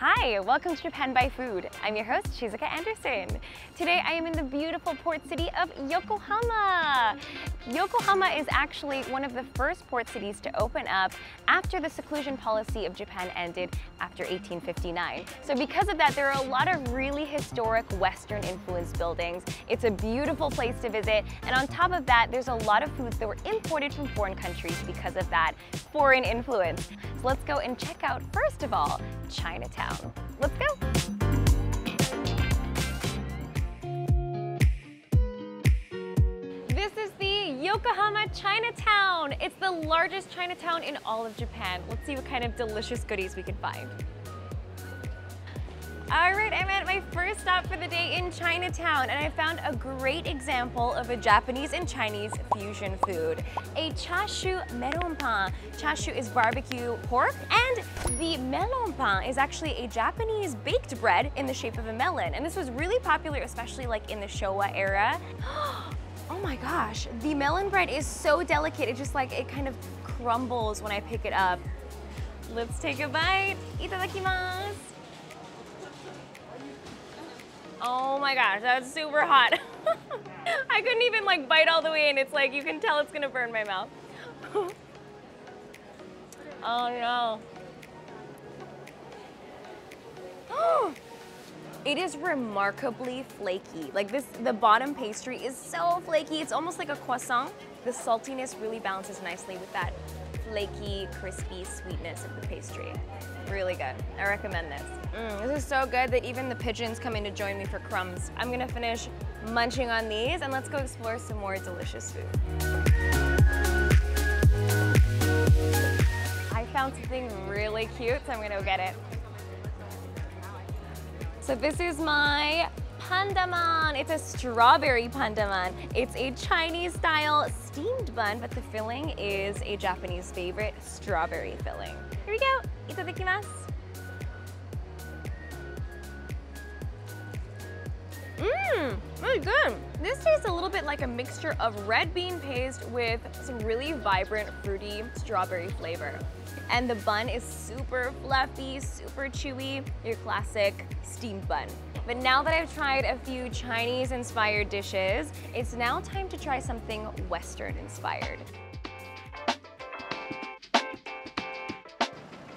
Hi, welcome to Japan by Food. I'm your host, Shizuka Anderson. Today I am in the beautiful port city of Yokohama. Yokohama is actually one of the first port cities to open up after the seclusion policy of Japan ended after 1859. So because of that, there are a lot of really historic Western influenced buildings. It's a beautiful place to visit. And on top of that, there's a lot of foods that were imported from foreign countries because of that foreign influence. So let's go and check out, first of all, Chinatown. Let's go. This is the Yokohama Chinatown. It's the largest Chinatown in all of Japan. Let's see what kind of delicious goodies we can find. All right, I'm at my first stop for the day in Chinatown, and I found a great example of a Japanese and Chinese fusion food, a chashu melon pan. Chashu is barbecue pork, and the melon pan is actually a Japanese baked bread in the shape of a melon. And this was really popular, especially like in the Showa era. Oh my gosh, the melon bread is so delicate. It just like, it kind of crumbles when I pick it up. Let's take a bite. Itadakimasu. Oh my gosh, that's super hot. I couldn't even like bite all the way in. It's like, you can tell it's gonna burn my mouth. oh no. It is remarkably flaky. Like this, the bottom pastry is so flaky. It's almost like a croissant. The saltiness really balances nicely with that flaky, crispy sweetness of the pastry. Really good. I recommend this. Mm, this is so good that even the pigeons come in to join me for crumbs. I'm gonna finish munching on these and let's go explore some more delicious food. I found something really cute, so I'm gonna go get it. So this is my pandaman. It's a strawberry pandaman. It's a Chinese style steamed bun, but the filling is a Japanese favorite, strawberry filling. Here we go, itadakimasu. Mmm, really good. This tastes a little bit like a mixture of red bean paste with some really vibrant, fruity strawberry flavor. And the bun is super fluffy, super chewy, your classic steamed bun. But now that I've tried a few Chinese inspired dishes, it's now time to try something Western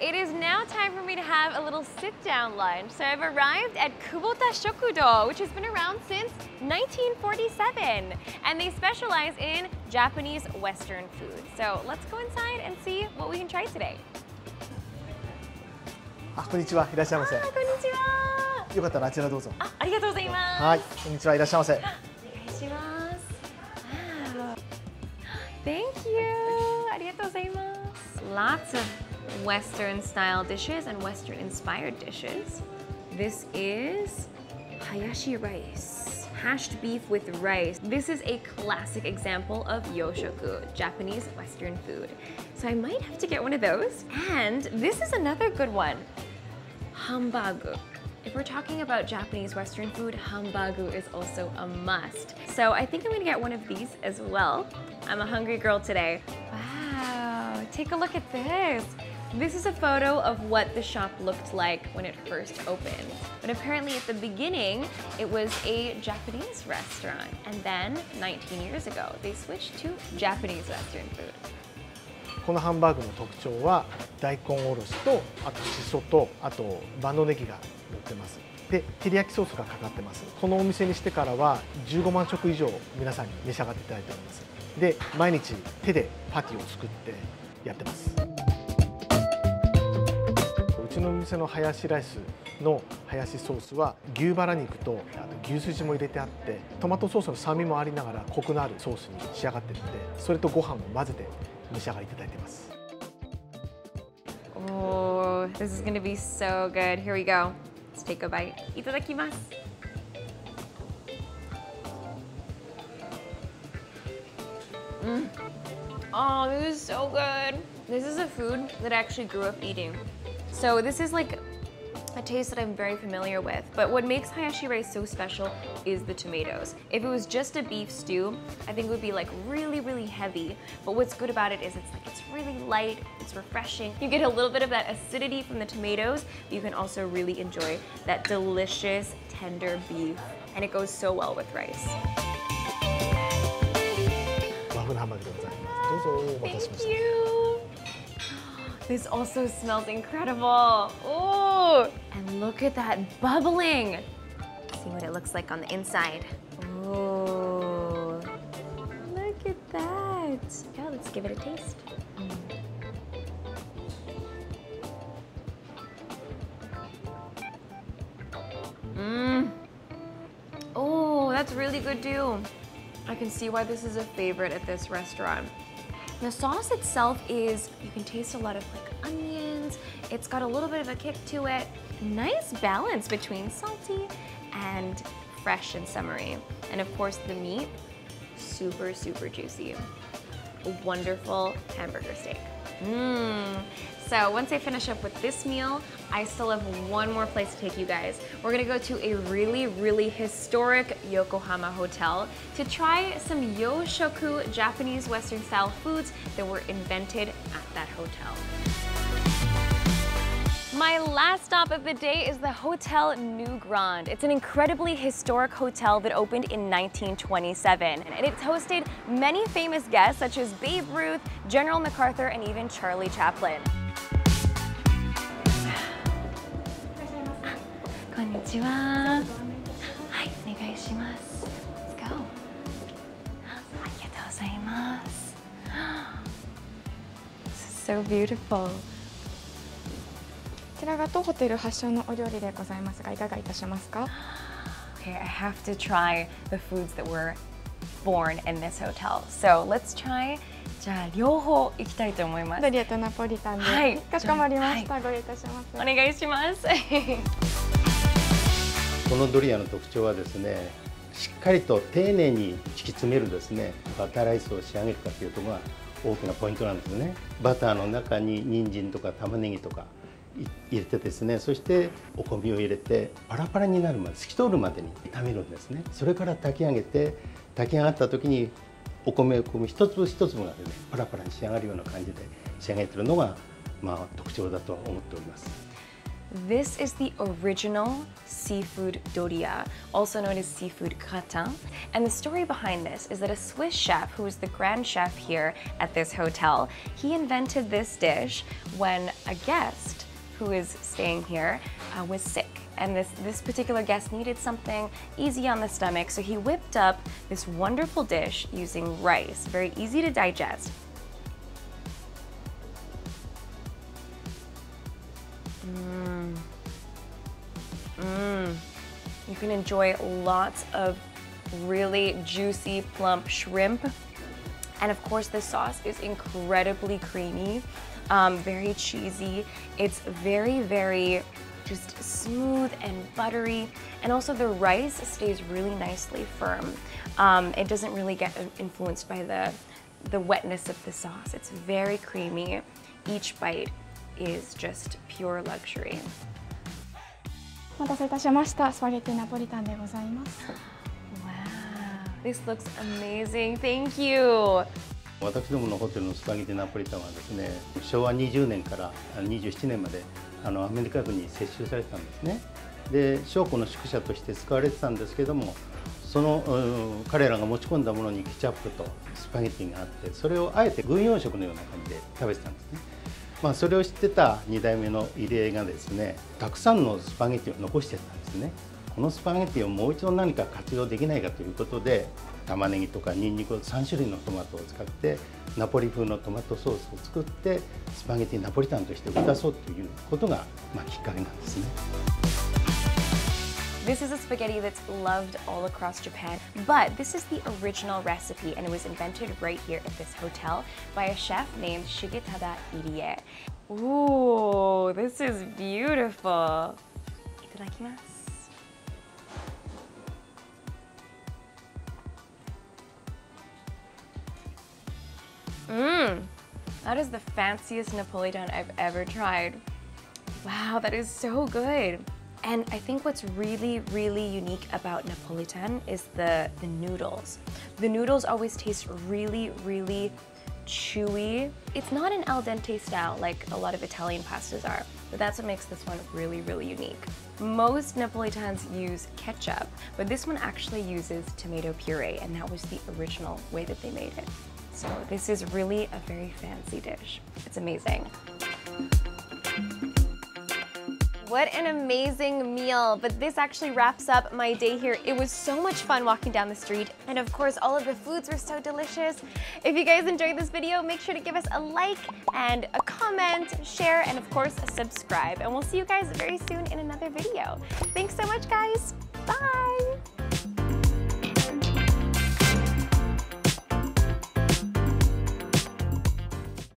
It is now time for me to have a little sit-down lunch. So I've arrived at Kubota Shokudo, which has been around since 1947. And they specialize in Japanese Western food. So let's go inside and see what we can try today. あ、こんにちは。いらっしゃいませ。あ、こんにちは。よかったらあちらどうぞ。あ、ありがとうございます。はい、こんにちは。いらっしゃいませ。お願いします。Wow. Thank you. ありがとうございます。Lots of Western style dishes and Western inspired dishes. This is hayashi rice. Hashed beef with rice. This is a classic example of yoshoku, Japanese Western food. So I might have to get one of those. And this is another good one. Hambagu. If we're talking about Japanese Western food, hambagu is also a must. So I think I'm gonna get one of these as well. I'm a hungry girl today. Wow, take a look at this. This is a photo of what the shop looked like when it first opened. But apparently at the beginning, it was a Japanese restaurant. And then 19 years ago, they switched to Japanese Western food. このハンバーグの特徴は大根おろしとあとしそとあと万能ネギが乗ってますで照り焼きソースがかかってますこのお店にしてからは15万食以上皆さんに召し上がっていただいておりますで毎日手でパティを作ってやってますの店のハヤシライスのハヤシソースは牛バラ肉と,牛すじも入れてあってトマトソースの酸味もありながらコクのあるソースに仕上がってるのでそれとご飯を混ぜて召し上がっていただいてます。This is gonna be so good. Here we go. Let's take a bite. いただきます。Mm. Oh, this is so good. This is a food that I actually grew up eating. So this is like a taste that I'm very familiar with. But what makes hayashi rice so special is the tomatoes. If it was just a beef stew, I think it would be like really, really heavy. But what's good about it is it's like it's really light, it's refreshing. You get a little bit of that acidity from the tomatoes, but you can also really enjoy that delicious, tender beef. And it goes so well with rice. Thank you. This also smells incredible. Oh, and look at that bubbling. See what it looks like on the inside. Oh, look at that. Yeah, let's give it a taste. Mmm. Oh, that's really good too. I can see why this is a favorite at this restaurant. The sauce itself is, you can taste a lot of like onions. It's got a little bit of a kick to it. Nice balance between salty and fresh and summery. And of course the meat, super, super juicy. A wonderful hamburger steak. Mmm. So once I finish up with this meal, I still have one more place to take you guys. We're gonna go to a really, really historic Yokohama hotel to try some Yoshoku Japanese Western style foods that were invented at that hotel. My last stop of the day is the Hotel New Grand. It's an incredibly historic hotel that opened in 1927, and it's hosted many famous guests such as Babe Ruth, General MacArthur, and even Charlie Chaplin. Konnichiwa. Hi, onegai shimasu. Let's go. This is so beautiful. こちらが当ホテル発祥のお料理でございますがいかがいたしますか？Okay, I have to try the foods that were born in this hotel. So let's try. じゃあ両方行きたいと思いますド。リアとナポリタンで、はいかしこまりました、ご用意いたしますお願いします。このドリアの特徴はですねしっかりと丁寧に敷き詰めるですねバターライスを仕上げるかというところが大きなポイントなんですねバターの中に人参とか玉ねぎとかい入れてですねそしてお米を入れてパラパラになるまで透き通るまでに炒めるんですねそれから炊き上げて炊き上がった時にお米を一粒一粒がですねパラパラに仕上がるような感じで仕上げてるのがまあ特徴だと思っております This is the original seafood doria, also known as seafood gratin. And the story behind this is that a Swiss chef, who is the grand chef here at this hotel, he invented this dish when a guest who is staying here uh, was sick. And this, this particular guest needed something easy on the stomach, so he whipped up this wonderful dish using rice, very easy to digest. Mmm. Mmm. You can enjoy lots of really juicy, plump shrimp. And of course, the sauce is incredibly creamy, um, very cheesy. It's very, very just smooth and buttery. And also, the rice stays really nicely firm. Um, it doesn't really get influenced by the, the wetness of the sauce. It's very creamy. Each bite is just pure luxury. お待たせいたしましたスパゲッティナポリタンでございます Wow, this looks amazing. Thank you. 私どものホテルのスパゲティナポリタンはですね昭和20年から27年まであのアメリカ軍に接収されてたんですね。で将校の宿舎として使われてたんですけどもそのうん彼らが持ち込んだものにケチャップとスパゲティがあってそれをあえて軍用食のような感じで食べてたんですね。まあ、それを知ってた2代目の入江がですねたくさんのスパゲティを残してたんですね。このスパゲティをもう一度何か活用できないかということで玉ねぎとかニンニク3種類のトマトを使ってナポリ風のトマトソースを作ってスパゲティナポリタンとして売り出そうということが、まあ、きっかけなんですね。This is a spaghetti that's loved all across Japan, but this is the original recipe and it was invented right here at this hotel by a chef named Shigetada Irie. Ooh, this is beautiful. Itadakimasu. Mmm, that is the fanciest Napolitan I've ever tried. Wow, that is so good. And I think what's really, really unique about Napolitan is the, the noodles. The noodles always taste really, really chewy. It's not an al dente style like a lot of Italian pastas are, but that's what makes this one really, really unique. Most Napolitans use ketchup, but this one actually uses tomato puree, and that was the original way that they made it. So this is really a very fancy dish. It's amazing. What an amazing meal. But this actually wraps up my day here. It was so much fun walking down the street. And of course, all of the foods were so delicious. If you guys enjoyed this video, make sure to give us a like and a comment, share, and of course, subscribe. And we'll see you guys very soon in another video. Thanks so much, guys. Bye.